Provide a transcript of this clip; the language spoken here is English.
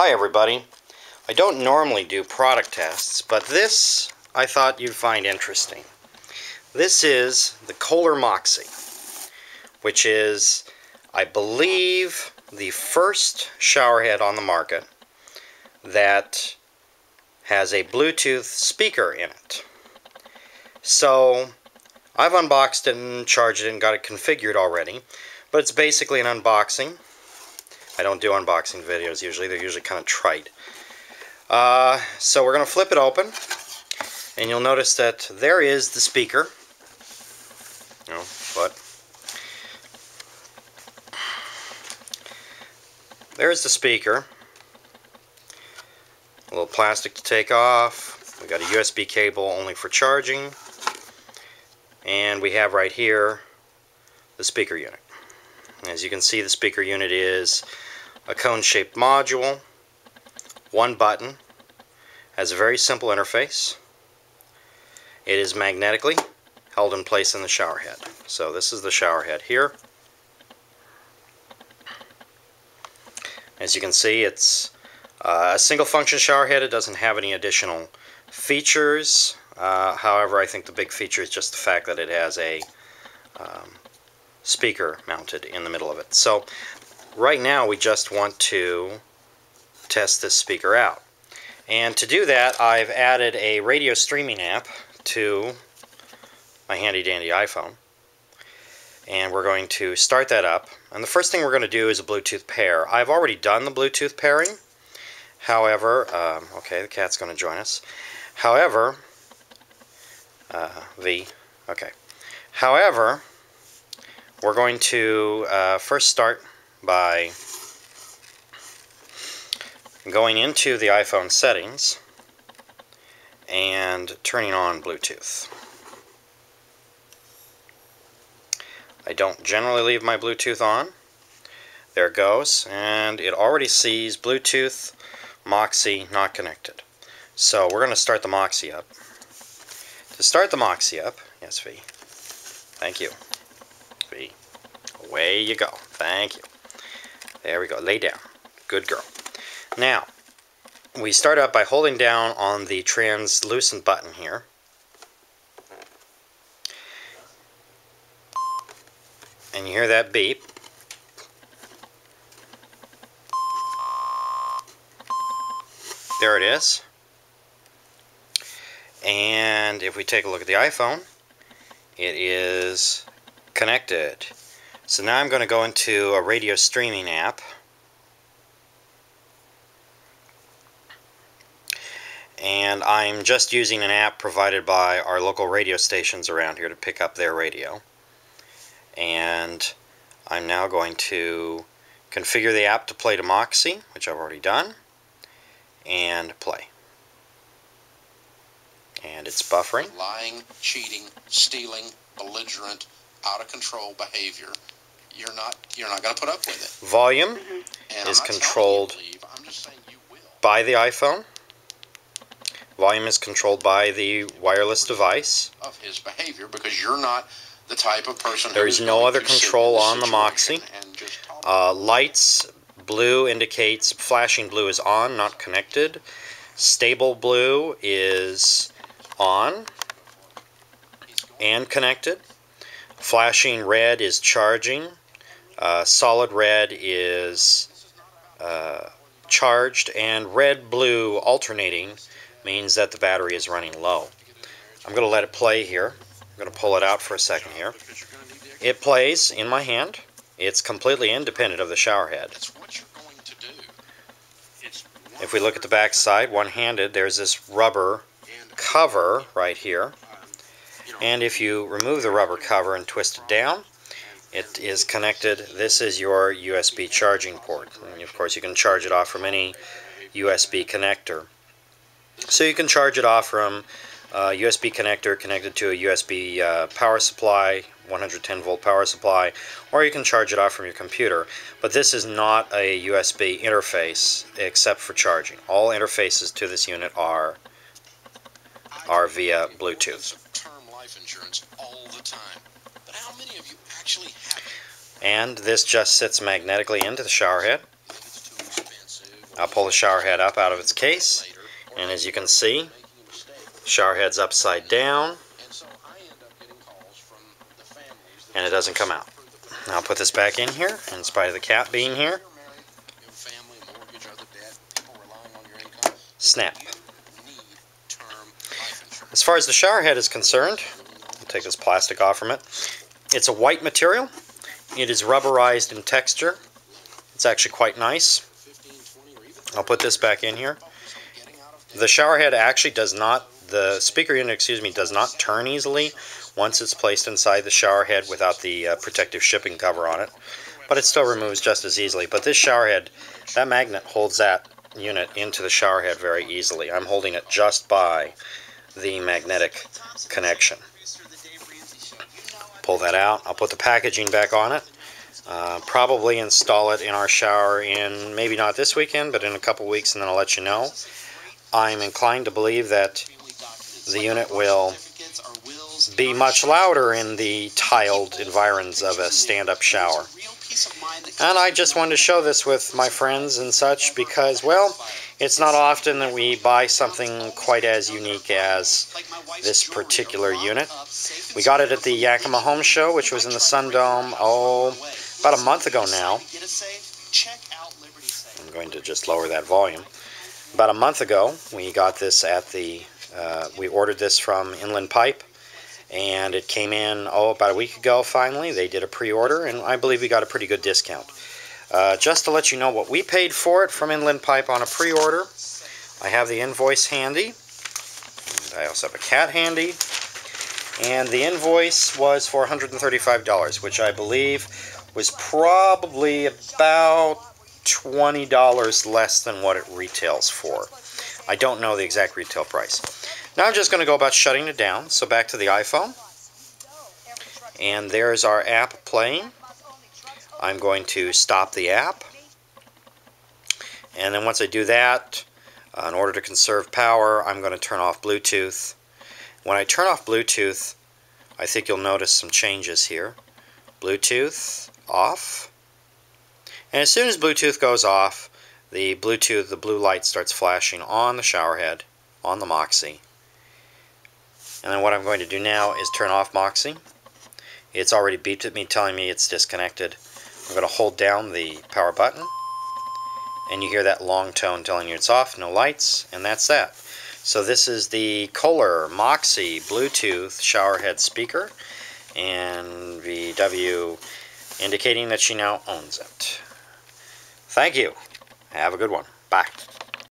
Hi everybody. I don't normally do product tests, but this I thought you'd find interesting. This is the Kohler Moxie, which is, I believe, the first showerhead on the market that has a Bluetooth speaker in it. So, I've unboxed it and charged it and got it configured already, but it's basically an unboxing. I don't do unboxing videos usually, they're usually kind of trite. Uh, so we're going to flip it open, and you'll notice that there is the speaker. Oh, but there's the speaker. A little plastic to take off. We got a USB cable only for charging. And we have right here the speaker unit. As you can see, the speaker unit is a cone-shaped module, one button, has a very simple interface. It is magnetically held in place in the shower head. So this is the shower head here. As you can see, it's uh, a single function shower head. It doesn't have any additional features. Uh, however, I think the big feature is just the fact that it has a um, speaker mounted in the middle of it. So right now we just want to test this speaker out. And to do that, I've added a radio streaming app to my handy dandy iPhone. And we're going to start that up. And the first thing we're going to do is a Bluetooth pair. I've already done the Bluetooth pairing. However, um, okay, the cat's going to join us. However, uh, V, okay. However, we're going to uh, first start by going into the iPhone settings and turning on Bluetooth. I don't generally leave my Bluetooth on. There it goes, and it already sees Bluetooth Moxie not connected. So we're going to start the Moxie up. To start the Moxie up, yes, V. Thank you. V. Away you go. Thank you. There we go. Lay down. Good girl. Now, we start out by holding down on the translucent button here. And you hear that beep. There it is. And if we take a look at the iPhone, it is connected. So now I'm going to go into a radio streaming app. And I'm just using an app provided by our local radio stations around here to pick up their radio. And I'm now going to configure the app to play to Moxie, which I've already done, and play. And it's buffering. Lying, cheating, stealing, belligerent, out of control behavior you're not you're not going to put up with it. Volume and is controlled by the iPhone. Volume is controlled by the wireless device. Of his behavior, because you're not the type of person. There is no other control on the Moxie. Uh, lights, blue indicates flashing blue is on, not connected. Stable blue is on and connected. Flashing red is charging. Uh, solid red is uh, charged, and red-blue alternating means that the battery is running low. I'm going to let it play here. I'm going to pull it out for a second here. It plays in my hand. It's completely independent of the shower head. If we look at the back side, one-handed, there's this rubber cover right here. And if you remove the rubber cover and twist it down, it is connected. This is your USB charging port. And of course, you can charge it off from any USB connector. So you can charge it off from a USB connector connected to a USB uh, power supply, 110 volt power supply, or you can charge it off from your computer. But this is not a USB interface except for charging. All interfaces to this unit are are via Bluetooth. And this just sits magnetically into the shower head. I'll pull the shower head up out of its case, and as you can see, shower head's upside down, and it doesn't come out. I'll put this back in here, in spite of the cat being here. Snap. As far as the shower head is concerned, take this plastic off from it. It's a white material. It is rubberized in texture. It's actually quite nice. I'll put this back in here. The shower head actually does not, the speaker unit, excuse me, does not turn easily once it's placed inside the shower head without the uh, protective shipping cover on it. But it still removes just as easily. But this shower head, that magnet holds that unit into the shower head very easily. I'm holding it just by the magnetic connection. Pull that out. I'll put the packaging back on it. Uh, probably install it in our shower in maybe not this weekend, but in a couple weeks, and then I'll let you know. I'm inclined to believe that the unit will be much louder in the tiled environs of a stand-up shower. And I just wanted to show this with my friends and such because, well, it's not often that we buy something quite as unique as this particular unit. We got it at the Yakima Home Show, which was in the SunDome, oh, about a month ago now. I'm going to just lower that volume. About a month ago, we got this at the, uh, we ordered this from Inland Pipe and it came in oh about a week ago finally they did a pre-order and I believe we got a pretty good discount uh, just to let you know what we paid for it from Inland Pipe on a pre-order I have the invoice handy I also have a cat handy and the invoice was for $135, which I believe was probably about $20 less than what it retails for I don't know the exact retail price now I'm just going to go about shutting it down. So back to the iPhone. And there's our app playing. I'm going to stop the app. And then once I do that, uh, in order to conserve power, I'm going to turn off Bluetooth. When I turn off Bluetooth, I think you'll notice some changes here. Bluetooth off. And as soon as Bluetooth goes off, the Bluetooth, the blue light starts flashing on the shower head, on the Moxie. And then what I'm going to do now is turn off Moxie. It's already beeped at me telling me it's disconnected. I'm going to hold down the power button and you hear that long tone telling you it's off, no lights, and that's that. So this is the Kohler Moxie Bluetooth showerhead speaker and VW indicating that she now owns it. Thank you. Have a good one. Bye.